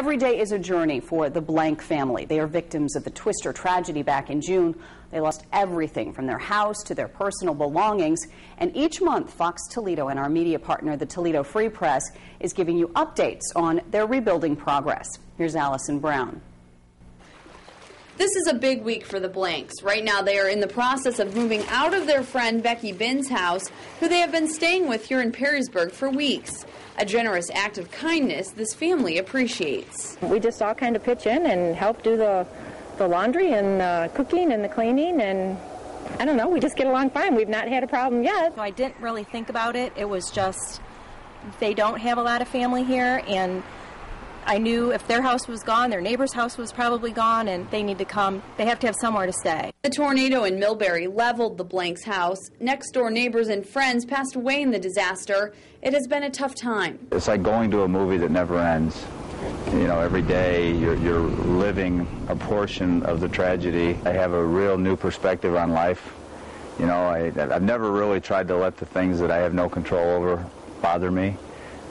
Every day is a journey for the Blank family. They are victims of the Twister tragedy back in June. They lost everything from their house to their personal belongings. And each month, Fox Toledo and our media partner, the Toledo Free Press, is giving you updates on their rebuilding progress. Here's Allison Brown. This is a big week for the Blanks. Right now, they are in the process of moving out of their friend Becky Binn's house, who they have been staying with here in Perrysburg for weeks. A generous act of kindness this family appreciates. We just all kind of pitch in and help do the, the laundry and the cooking and the cleaning and I don't know, we just get along fine. We've not had a problem yet. I didn't really think about it. It was just they don't have a lot of family here and I knew if their house was gone, their neighbor's house was probably gone, and they need to come. They have to have somewhere to stay. The tornado in Millbury leveled the Blanks' house. Next door neighbors and friends passed away in the disaster. It has been a tough time. It's like going to a movie that never ends. You know, every day you're, you're living a portion of the tragedy. I have a real new perspective on life. You know, I, I've never really tried to let the things that I have no control over bother me,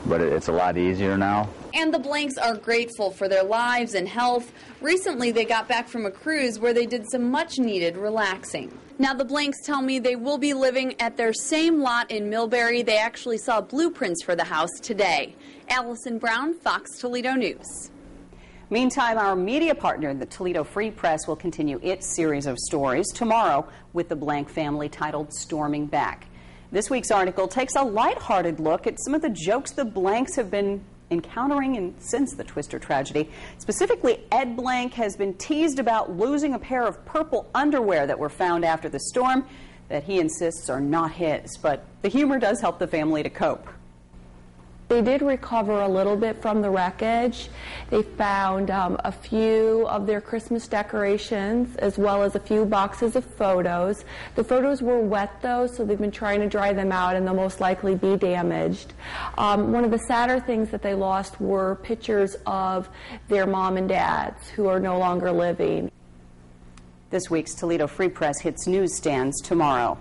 but it's a lot easier now. And the Blanks are grateful for their lives and health. Recently, they got back from a cruise where they did some much needed relaxing. Now, the Blanks tell me they will be living at their same lot in Millbury. They actually saw blueprints for the house today. Allison Brown, Fox Toledo News. Meantime, our media partner, the Toledo Free Press, will continue its series of stories tomorrow with the Blank family titled Storming Back. This week's article takes a lighthearted look at some of the jokes the Blanks have been encountering and since the Twister tragedy. Specifically, Ed Blank has been teased about losing a pair of purple underwear that were found after the storm that he insists are not his. But the humor does help the family to cope. They did recover a little bit from the wreckage. They found um, a few of their Christmas decorations as well as a few boxes of photos. The photos were wet though, so they've been trying to dry them out and they'll most likely be damaged. Um, one of the sadder things that they lost were pictures of their mom and dads who are no longer living. This week's Toledo Free Press hits newsstands tomorrow.